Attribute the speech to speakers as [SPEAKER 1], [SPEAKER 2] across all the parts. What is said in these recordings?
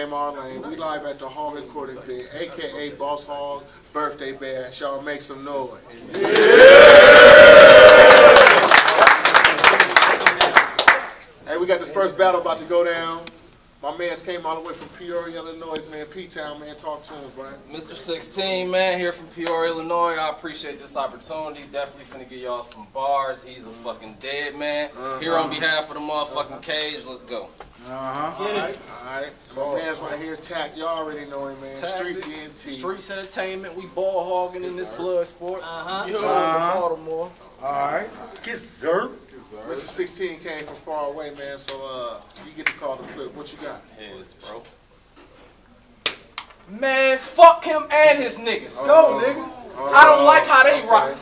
[SPEAKER 1] We live at the Hall Recording Pit, aka Boss Hall Birthday Bash. Y'all make some noise. Hey, we got this first battle about to go down. My man's came all the way from Peoria, Illinois, man. P-Town, man. Talk to him, Brian.
[SPEAKER 2] Mr. 16, man, here from Peoria, Illinois. I appreciate this opportunity. Definitely finna give y'all some bars. He's a fucking dead man. Here on behalf of the motherfucking cage, let's go.
[SPEAKER 1] Uh-huh. All right, all right. My man's right here, Tack. Y'all already know him, man. Streets ENT.
[SPEAKER 3] Streets Entertainment, we ball hogging in this blood sport.
[SPEAKER 4] Uh-huh.
[SPEAKER 3] You heard
[SPEAKER 1] Uh-huh.
[SPEAKER 3] of Baltimore.
[SPEAKER 1] All right. Get Zerp. Mr. 16 came from far away, man, so uh, you get to call the flip. What you got?
[SPEAKER 2] Heads, bro.
[SPEAKER 3] Man, fuck him and his niggas.
[SPEAKER 1] Go, nigga.
[SPEAKER 3] I don't like how they rock.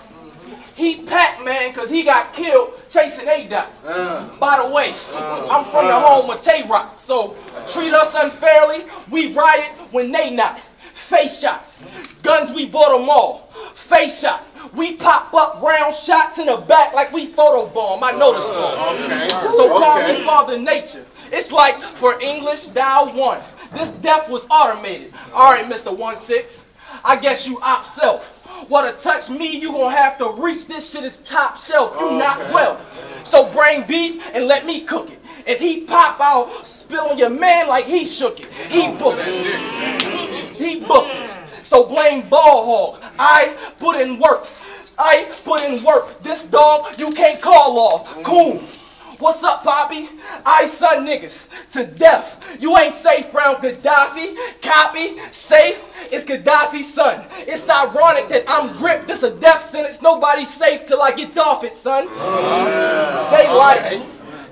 [SPEAKER 3] He Pac-Man because he got killed chasing A-Dot.
[SPEAKER 1] Uh,
[SPEAKER 3] By the way, I'm from the home of Tay-Roc, so treat us unfairly. We riot when they not. Face shot. Guns, we bought them all. Face shot. We pop up round shots in the back like we photobomb. I know the story.
[SPEAKER 1] okay.
[SPEAKER 3] So call
[SPEAKER 1] okay.
[SPEAKER 3] me Father Nature. It's like for English, dial one. This death was automated. All right, Mr. One Six. I guess you op self. What to touch me, you gonna have to reach. This shit is top shelf. You not well. So bring beef and let me cook it. If he pop out, spill on your man like he shook it. He booked it. He booked it. So blame ball hog. I put in work. I put in work. This dog you can't call off. Coon. What's up, Poppy? I son niggas to death. You ain't safe from Gaddafi. Copy. Safe is Gaddafi's son. It's ironic that I'm gripped. This a death sentence. Nobody's safe till I get off it, son. They like.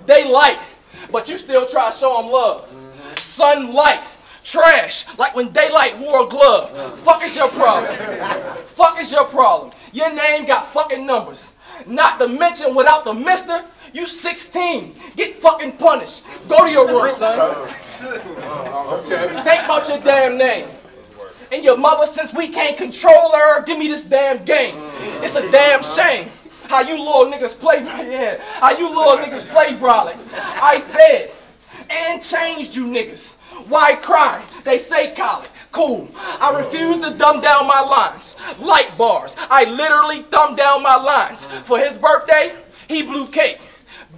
[SPEAKER 3] They like. But you still try to show them love. Sunlight. Trash. Like when daylight wore a glove. Fuck is your problem? Fuck is your problem? Your name got fucking numbers. Not to mention without the mister, you 16. Get fucking punished. Go to your room, son.
[SPEAKER 1] Okay.
[SPEAKER 3] Think about your damn name. And your mother, since we can't control her, give me this damn game. It's a damn shame. How you little niggas play, yeah. How you little niggas play brolic. I fed and changed you niggas. Why cry? They say colic. Cool. I refuse to dumb down my lines. Light bars. I literally thumb down my lines. For his birthday, he blew cake.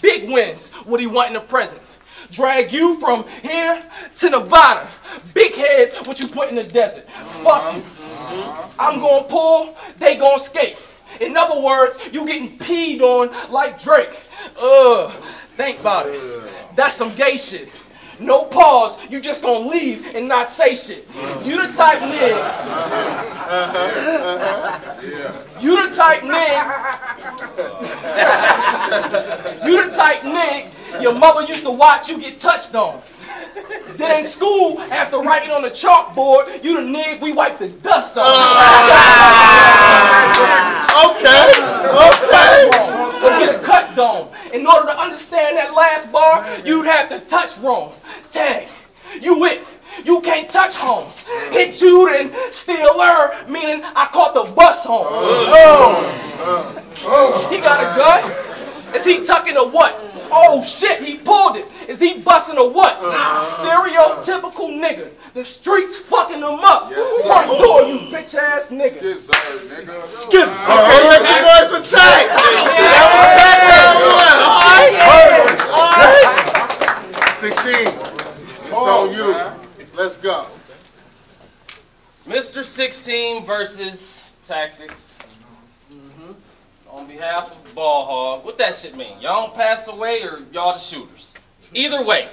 [SPEAKER 3] Big wins. What he want in a present. Drag you from here to Nevada. Big heads, what you put in the desert. Fuck you. I'm gonna pull, they gonna skate. In other words, you getting peed on like Drake. Ugh, think about it. That's some gay shit. No pause, you just gonna leave and not say shit. You the type nigga. You the type nigga. you the type nigga your mother used to watch you get touched on. Then in school, after writing on the chalkboard, you the nigga we wipe the dust on. Oh.
[SPEAKER 1] Okay. Okay.
[SPEAKER 3] So get a cut dome. In order to understand that last bar, you'd have to touch wrong. Tag, you whip. You can't touch homes. Hit you then steal her, meaning I caught the bus home. Oh. Uh, oh. Uh, uh. He got a gun? Is he tucking or what? Oh shit, he pulled it. Is he busting or what? Stereotypical nigga. The streets fucking him up. Front door, you bitch ass nigga. Skip.
[SPEAKER 1] Okay, make some noise for Tack. That was Tack round one. All right. All right. 16. So you. Let's go.
[SPEAKER 2] Mr. 16 versus Tactics. Mm -hmm. On behalf of Ball Hogg, what that shit mean? Y'all don't pass away or y'all the shooters? Either way,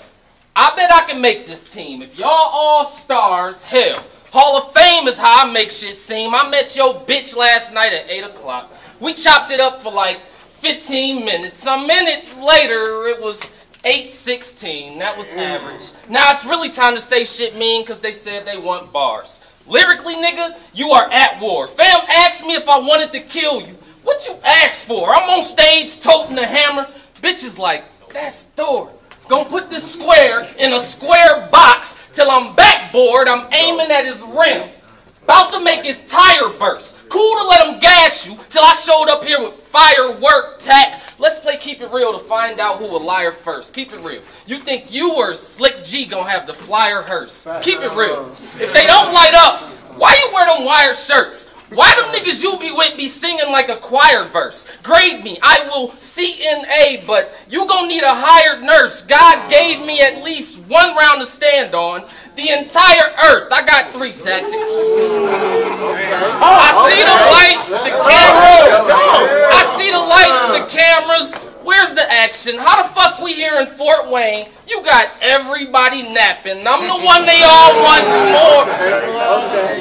[SPEAKER 2] I bet I can make this team. If y'all all stars, hell, Hall of Fame is how I make shit seem. I met your bitch last night at 8 o'clock. We chopped it up for like 15 minutes. A minute later, it was 816. That was average. Now it's really time to say shit mean because they said they want bars. Lyrically, nigga, you are at war. Fam asked me if I wanted to kill you. What you asked for? I'm on stage toting a hammer. Bitch is like, that's Thor. Gonna put this square in a square box till I'm backboard. I'm aiming at his rim. About to make his tire burst. Cool to let him gas you till I showed up here with firework tack. Let's play Keep It Real to find out who a liar first. Keep it real. You think you or Slick G gonna have the flyer hearse? Keep it real. If they don't light up, why you wear them wire shirts? Why them niggas you be with be singing like a choir verse? Grade me, I will CNA, but you gon' need a hired nurse. God gave me at least one round to stand on. The entire earth. I got three tactics. I see the lights, the cameras. I see the lights, the cameras. The action? How the fuck we here in Fort Wayne? You got everybody napping. I'm the one they all want more.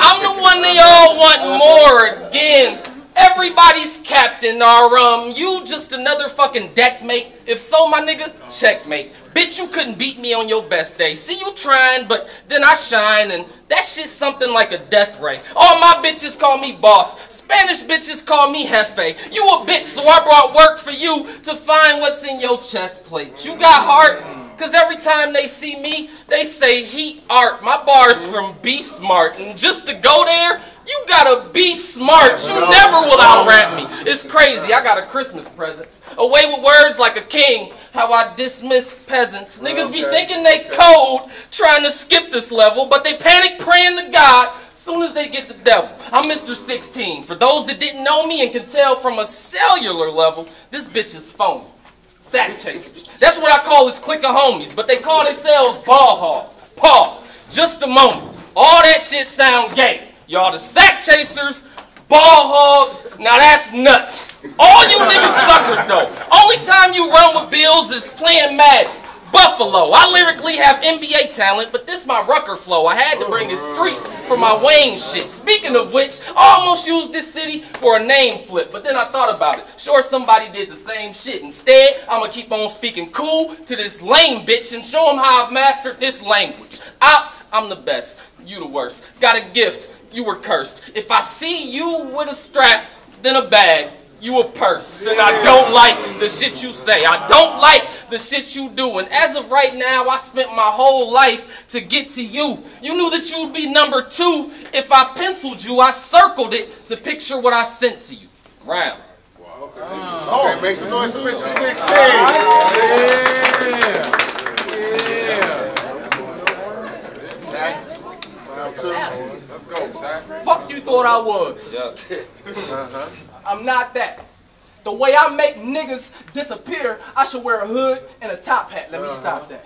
[SPEAKER 2] I'm the one they all want more again. Everybody's captain, or um, you just another fucking deckmate. If so, my nigga, checkmate. Bitch, you couldn't beat me on your best day. See you trying, but then I shine, and that shit's something like a death ray. All my bitches call me boss. Spanish bitches call me jefe. You a bitch, so I brought work for you to find what's in your chest plate. You got heart? Cause every time they see me, they say heat art. My bar's from Be Smart. And just to go there, you gotta be smart. You never will outrap me. It's crazy. I got a Christmas presents. Away with words like a king. How I dismiss peasants. Niggas be thinking they code, trying to skip this level, but they panic praying to God soon as they get the devil. I'm Mr. 16. For those that didn't know me and can tell from a cellular level, this bitch is phony. Sack chasers. That's what I call this clique of homies, but they call themselves ball hogs. Pause. Just a moment. All that shit sound gay. Y'all the sack chasers, ball hogs, now that's nuts. All you niggas suckers though. Only time you run with bills is playing Madden. Buffalo. I lyrically have NBA talent, but this my rucker flow. I had to bring it street for my Wayne shit. Speaking of which, I almost used this city for a name flip, but then I thought about it. Sure, somebody did the same shit. Instead, I'm gonna keep on speaking cool to this lame bitch and show him how I've mastered this language. I, I'm the best. You the worst. Got a gift. You were cursed. If I see you with a strap, then a bag you a purse. And I don't like the shit you say. I don't like the shit you do. And as of right now, I spent my whole life to get to you. You knew that you'd be number two. If I penciled you, I circled it to picture what I sent to you. Round. Oh.
[SPEAKER 1] Okay, make some noise for Mr. 16. Zach, round two.
[SPEAKER 4] Let's go, Ty.
[SPEAKER 3] Fuck you thought I was.
[SPEAKER 2] Yeah.
[SPEAKER 3] I'm not that. The way I make niggas disappear, I should wear a hood and a top hat. Let me uh-huh. stop that.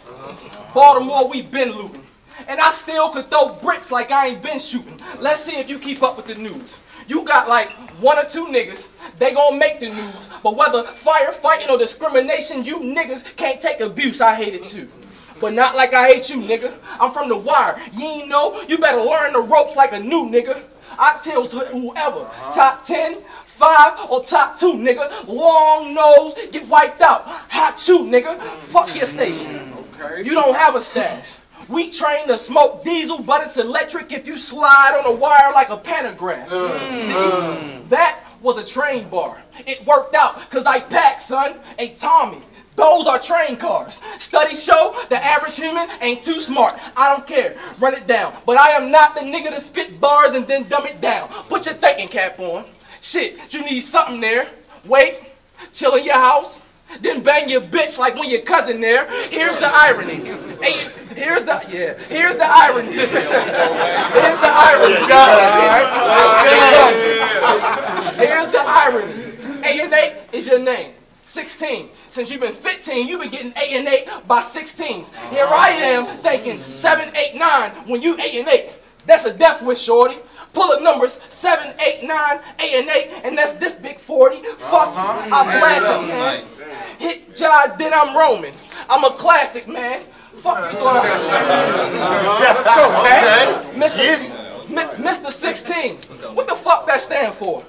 [SPEAKER 3] Baltimore, we been looting. And I still could throw bricks like I ain't been shooting. Let's see if you keep up with the news. You got like one or two niggas, they gonna make the news. But whether firefighting or discrimination, you niggas can't take abuse. I hate it too. But not like I hate you, nigga. I'm from the wire. You ain't know? You better learn the ropes like a new nigga. Tell whoever. Top 10, 5, or top 2, nigga. Long nose, get wiped out. Hot shoe, nigga. Fuck your station. You don't have a stash. We train to smoke diesel, but it's electric if you slide on a wire like a pantograph. Mm, See, mm. that was a train bar. It worked out, cause I packed, son. Hey, Tommy, those are train cars. Studies show the average human ain't too smart. I don't care. Run it down. But I am not the nigga to spit bars and then dumb it down. Put your thinking cap on. Shit, you need something there. Wait, chill in your house. Then bang your bitch like when your cousin there. Here's the irony. Here's the yeah. Here's the irony. Here's the irony. Here's the irony. A and eight is your name. 16. Since you've been 15, you've been getting 8 and 8 by 16s. Here I am thinking 7, 8, 9 when you 8 and 8. That's a death wish, shorty. Pull up numbers 7, 8, 9, 8 and 8, and that's this big 40. Fuck you. I blast it, man. Hit Jod, then I'm roaming. I'm a classic, man. Fuck you thought I
[SPEAKER 1] Let's go, Tank.
[SPEAKER 3] Mr. Mi- Mr. 16. What the fuck that stand for?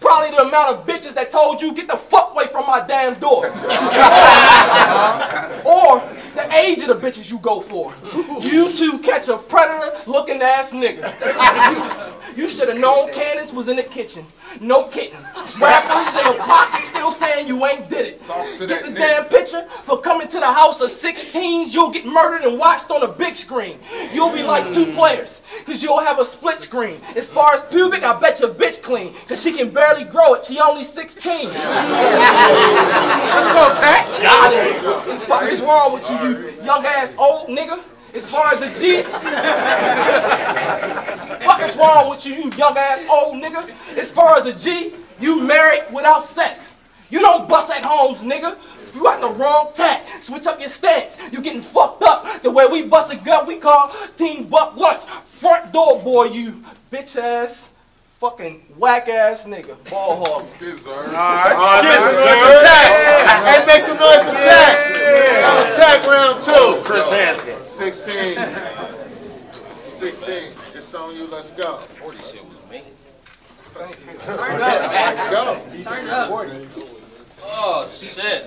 [SPEAKER 3] Probably the amount of bitches that told you get the fuck away from my damn door. or the age of the bitches you go for. You two catch a predator looking ass nigga. You should have known Candace was in the kitchen. No kidding. Rappers in your pocket still saying you ain't did it.
[SPEAKER 4] Talk to
[SPEAKER 3] Get
[SPEAKER 4] that
[SPEAKER 3] the
[SPEAKER 4] nigga.
[SPEAKER 3] damn picture for coming to the house of 16s. You'll get murdered and watched on a big screen. You'll be like two mm. players, cause you'll have a split screen. As far as pubic, I bet your bitch clean, cause she can barely grow it. She only 16.
[SPEAKER 4] Let's go, Tack.
[SPEAKER 3] Got it. Fuck is wrong with you, you young ass old nigga? As far as the G. Fuck is wrong with you, you young ass old nigga? As far as the G, you married without sex. You don't bust at homes, nigga. You got the wrong tack. Switch up your stance. You getting fucked up the way we bust a gun we call Team Buck Lunch. Front door boy, you bitch ass, fucking whack ass nigga. Ball hog.
[SPEAKER 4] Skizzer.
[SPEAKER 1] All right, make some noise for Tack. Hey, make some noise for Tack. That was Tack round two.
[SPEAKER 5] Chris Hansen.
[SPEAKER 1] 16. 16. It's on you. Let's go.
[SPEAKER 2] 40 shit was me.
[SPEAKER 1] Let's go.
[SPEAKER 2] Oh shit.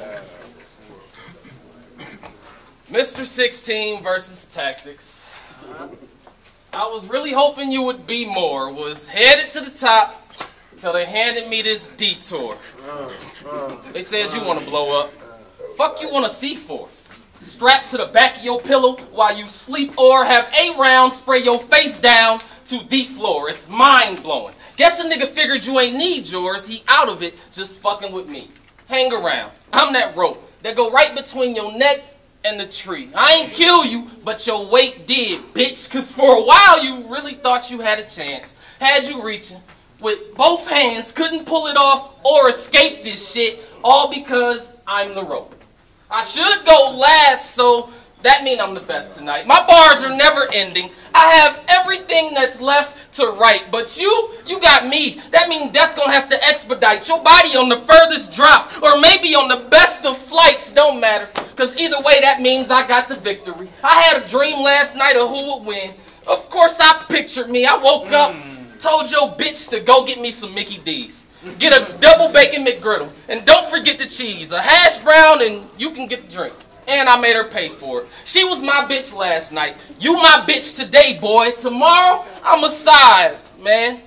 [SPEAKER 2] Mr. 16 versus Tactics. I was really hoping you would be more. Was headed to the top till they handed me this detour. They said you want to blow up. Fuck you want to see for? Strapped to the back of your pillow while you sleep or have a round spray your face down to the floor. It's mind blowing. Guess a nigga figured you ain't need yours. He out of it just fucking with me. Hang around. I'm that rope that go right between your neck and the tree. I ain't kill you, but your weight did, bitch. Cause for a while you really thought you had a chance. Had you reaching with both hands, couldn't pull it off or escape this shit, all because I'm the rope. I should go last, so that mean I'm the best tonight. My bars are never ending. I have everything that's left to write, but you, you got me. That mean death gonna have to expedite your body on the furthest drop, or maybe on the best of flights. Don't matter, cause either way that means I got the victory. I had a dream last night of who would win. Of course I pictured me. I woke up, mm. told your bitch to go get me some Mickey D's. Get a double bacon McGriddle. And don't forget the cheese. A hash brown and you can get the drink. And I made her pay for it. She was my bitch last night. You my bitch today, boy. Tomorrow, I'm a side, man.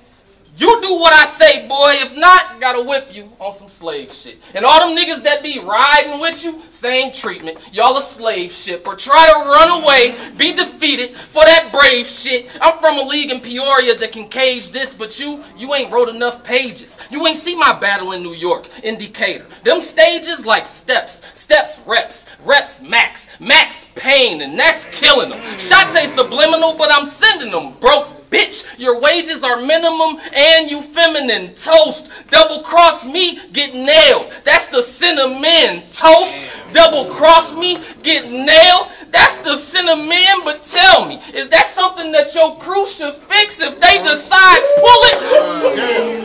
[SPEAKER 2] You do what I say, boy. If not, gotta whip you on some slave shit. And all them niggas that be riding with you, same treatment. Y'all a slave ship. Or try to run away, be defeated for that brave shit. I'm from a league in Peoria that can cage this, but you, you ain't wrote enough pages. You ain't see my battle in New York, in Decatur. Them stages like steps, steps reps, reps max, max pain, and that's killing them. Shots ain't subliminal, but I'm sending them, broke Bitch, your wages are minimum and you feminine. Toast, double cross me, get nailed. That's the cinnamon. Toast, double cross me, get nailed. That's the cinnamon. But tell me, is that something that your crew should fix if they decide pull it?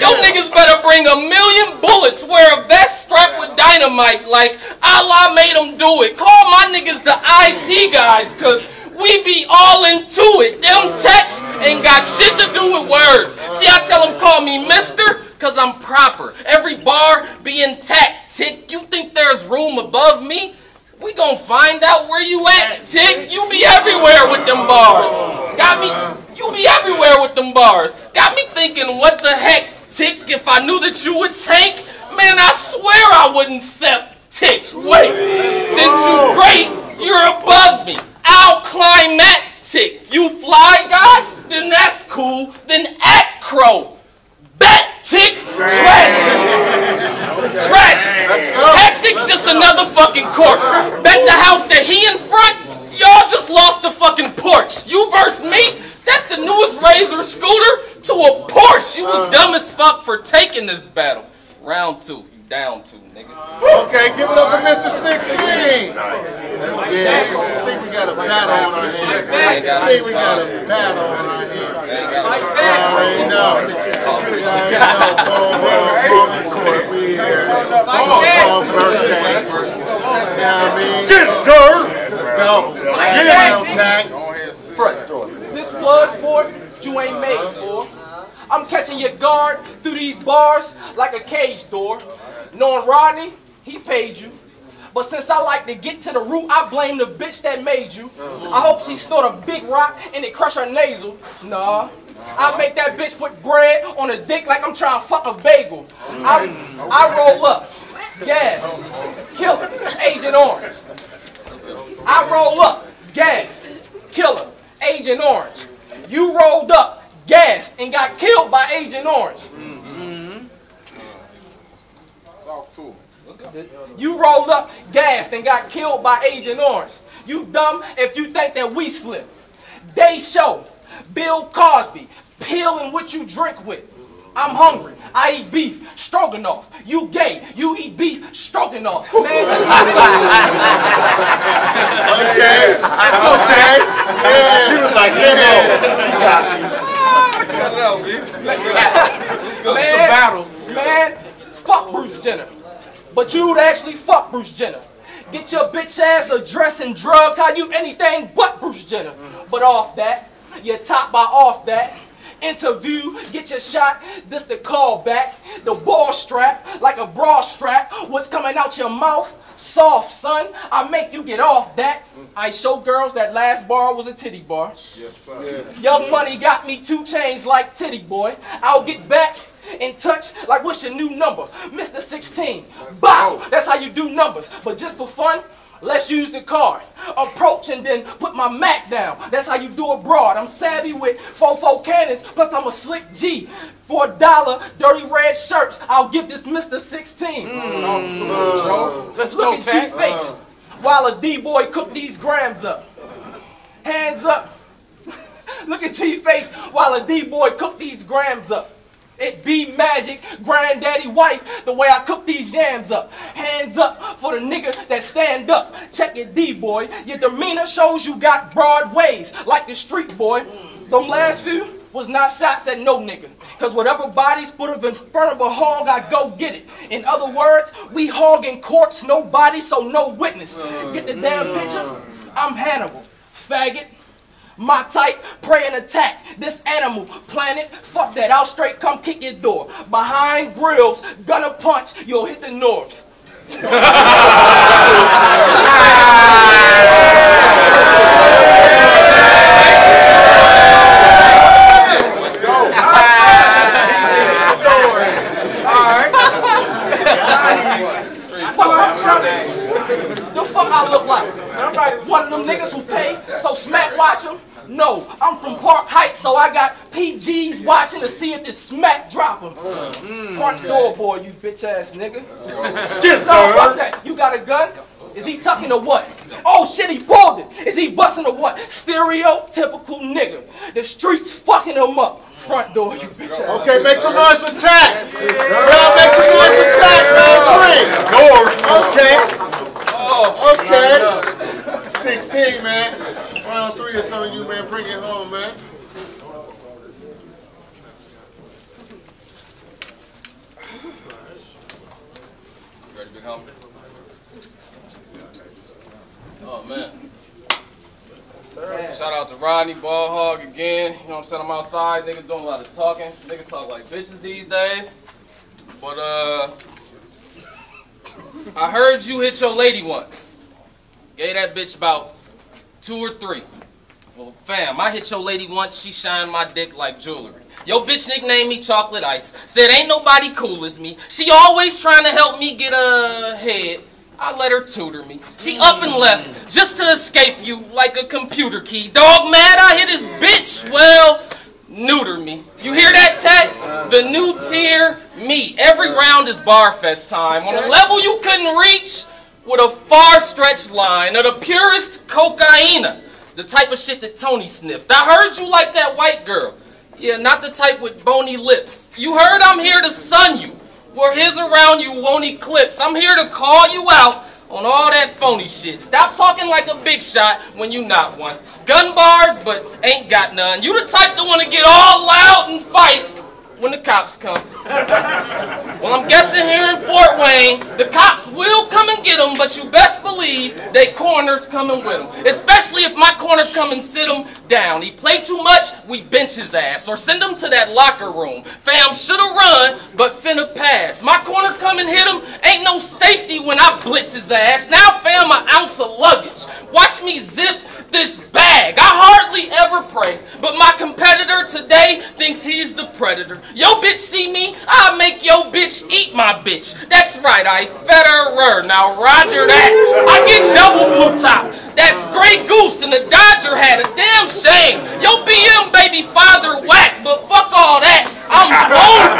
[SPEAKER 2] Yo niggas better bring a million bullets, wear a vest strapped with dynamite like Allah made them do it. Call my niggas the IT guys, cause we be all into it. Them texts ain't got shit to do with words. See, I tell them call me mister, cause I'm proper. Every bar be intact. Tick, you think there's room above me? We gon' find out where you at, Tick. You be everywhere with them bars. Got me, you be everywhere with them bars. Got me thinking, what the heck, Tick, if I knew that you would tank? Man, I swear I wouldn't step Tick. Wait, since you great, you're above me. I'll climb that tick. You fly guy? Then that's cool. Then act crow. Bet tick. Tragic. Tragic. Tactics just another fucking corpse. Bet the house that he in front, y'all just lost the fucking porch. You versus me? That's the newest Razor scooter to a Porsche. You was dumb as fuck for taking this battle. Round two. You down two, nigga.
[SPEAKER 1] Okay, give it up for Mr. 16. Yeah, I think we got a battle on our hands. I think we got a battle on our hands. You already know. You already know. Ball, ball, court. We here. Ball, birthday. You know what I mean? Let's go. Last round, Tack.
[SPEAKER 4] Go ahead, sit.
[SPEAKER 5] Front door.
[SPEAKER 3] This blood sport you ain't made uh-huh. for. I'm catching your guard through these bars like a cage door. Knowing Rodney, he paid you. But since I like to get to the root, I blame the bitch that made you. I hope she snort a big rock and it crush her nasal. Nah. I make that bitch put bread on a dick like I'm trying to fuck a bagel. I, I roll up, gas, killer, Agent Orange. I roll up, gas, killer, Agent Orange. You rolled up, gas, and got killed by Agent Orange.
[SPEAKER 1] Talk to him.
[SPEAKER 3] You rolled up, gassed, and got killed by Agent Orange. You dumb if you think that we slip. They show Bill Cosby peeling what you drink with. I'm hungry. I eat beef, stroganoff. You gay. You eat beef, stroganoff. Man,
[SPEAKER 1] Okay. Okay. Yeah.
[SPEAKER 4] He was like, you ah, know,
[SPEAKER 3] man, man, fuck Bruce Jenner. But you'd actually fuck Bruce Jenner. Get your bitch ass a dress and drug, how you anything but Bruce Jenner. But off that, you top by off that. Interview, get your shot, this the call back. The ball strap, like a bra strap. What's coming out your mouth? Soft, son. I make you get off that. I show girls that last bar was a titty bar.
[SPEAKER 1] Yes, sir.
[SPEAKER 3] Young Money got me two chains like Tity Boi. I'll get back in touch like what's your new number? Mr. 16. Bow! That's how you do numbers. But just for fun, let's use the card. Approach and then put my Mac down. That's how you do abroad. I'm savvy with fofo cannons, plus I'm a slick G. For a dollar, dirty red shirts, I'll give this Mr. 16. Mm.
[SPEAKER 4] Uh, let's
[SPEAKER 3] Look
[SPEAKER 4] go,
[SPEAKER 3] at G
[SPEAKER 4] Tag.
[SPEAKER 3] face while a D boy cook these grams up. Hands up. Look at G face while a D boy cook these grams up. It be magic, granddaddy wife, the way I cook these jams up. Hands up for the nigga that stand up. Check it, D boy. Your demeanor shows you got broad ways, like the street boy. Them last few was not shots at no nigga. Cause whatever body's put up in front of a hog, I go get it. In other words, we hogging in courts, no body, so no witness. Get the damn picture? I'm Hannibal. Faggot. My type, pray and attack. This animal, planet, fuck that. I'll straight come kick your door. Behind grills, gonna punch, you'll hit the north. The fuck I look like? One of them niggas who pay, so smack watch him? No, I'm from Park Heights, so I got PGs watching to see if this smack drop him. Uh, mm. Front door boy, you bitch ass nigga.
[SPEAKER 4] Skip,
[SPEAKER 3] So fuck that. You got a gun? Is he tucking or what? Oh shit, he pulled it. Is he busting or what? Stereotypical nigga. The streets fucking him up. Front door, you bitch ass.
[SPEAKER 1] Okay, make some noise for Tack. Y'all make some noise for Tack, round three. Okay. Oh, Okay. 16, man. Round three is on you, man. Bring it home, man.
[SPEAKER 2] You ready, big homie? Oh man. Shout out to Rodney Ball Hogg again. You know what I'm saying? I'm outside. Niggas doing a lot of talking. Niggas talk like bitches these days. But uh I heard you hit your lady once. Gave that bitch about two or three. Well, fam, I hit your lady once, she shined my dick like jewelry. Yo bitch nicknamed me Chocolate Ice. Said ain't nobody cool as me. She always trying to help me get ahead. I let her tutor me. She up and left just to escape you like a computer key. Dog mad I hit his bitch. Well, neuter me. You hear that, Tech? The new tier, me. Every round is Barfest time. On a level you couldn't reach with a far stretched line of the purest cocaina. The type of shit that Tony sniffed. I heard you like that white girl. Yeah, not the type with bony lips. You heard I'm here to sun you. Where his around you won't eclipse. I'm here to call you out on all that phony shit. Stop talking like a big shot when you not one. Gun bars, but ain't got none. You the type to want to get all loud and fight when the cops come. Well, I'm guessing here in Fort Wayne, the cops will come and get him, but you best believe they corners coming with him. Especially if my corner come and sit him down. He play too much, we bench his ass or send him to that locker room. Fam shoulda run, but finna pass. My corner come and hit him, ain't no safety when I blitz his ass. Now fam an ounce of luggage. Watch me zip this bag. I hardly ever pray, but my competitor today thinks he's the predator. Yo bitch see me, I'll make yo bitch eat my bitch. That's right, I Federer. Now Roger that. I get double blue top. That's Grey Goose and the Dodger hat. A damn shame. Yo BM baby father whack, but fuck all that. I'm home.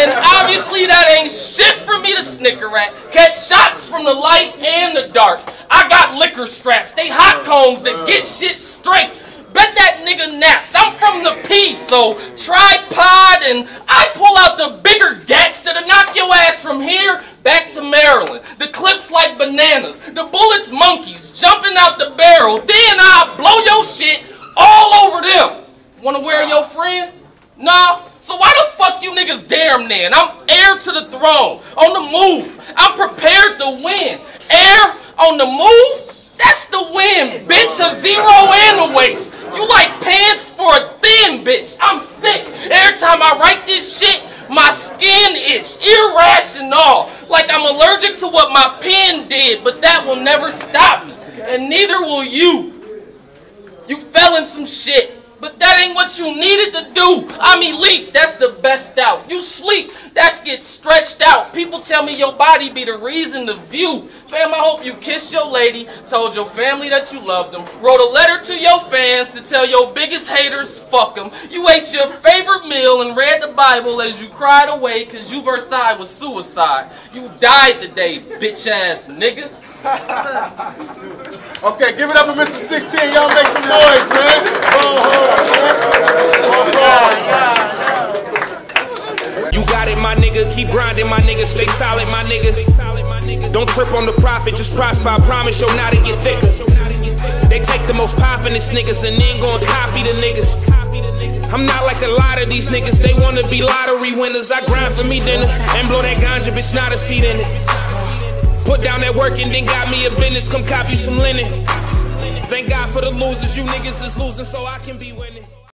[SPEAKER 2] And obviously that ain't shit for me to snicker at. Catch shots from the light and the dark. I got liquor straps. They hot combs that get shit straight. Bet that nigga naps. I'm from the P, so tripod and I pull out the bigger gats that'll knock your ass from here back to Maryland. The clips like bananas. The bullets monkeys jumping out the barrel. Then I blow your shit all over them. Wanna wear your friend? Nah. So why the fuck you niggas damn then? I'm heir to the throne. On the move. I'm prepared to win. Heir on the move? That's the win, bitch. A zero and a waste. You like pants for a thin bitch. I'm sick. Every time I write this shit, my skin itch. Irrational. Like I'm allergic to what my pen did, but that will never stop me. And neither will you. You fell in some shit. But that ain't what you needed to do. I'm elite. That's the best out. You sleep. That's get stretched out. People tell me your body be the reason to view. Fam, I hope you kissed your lady, told your family that you loved them, wrote a letter to your fans to tell your biggest haters fuck them. You ate your favorite meal and read the Bible as you cried away because you Versailles was suicide. You died today, bitch ass nigga.
[SPEAKER 1] Okay, give it up for Mr. 16. Y'all make some noise, man.
[SPEAKER 5] You got it, my nigga. Keep grinding, my nigga. Stay solid, my nigga. Don't trip on the profit, just prosper. I promise you'll not get thicker. They take the most poppin'est niggas and then go and copy the niggas. I'm not like a lot of these niggas. They wanna be lottery winners. I grind for me dinner and blow that ganja, bitch, not a seat in it. Put down that work and then got me a business. Come copy some linen. Thank God for the losers. You niggas is losing, so I can be with.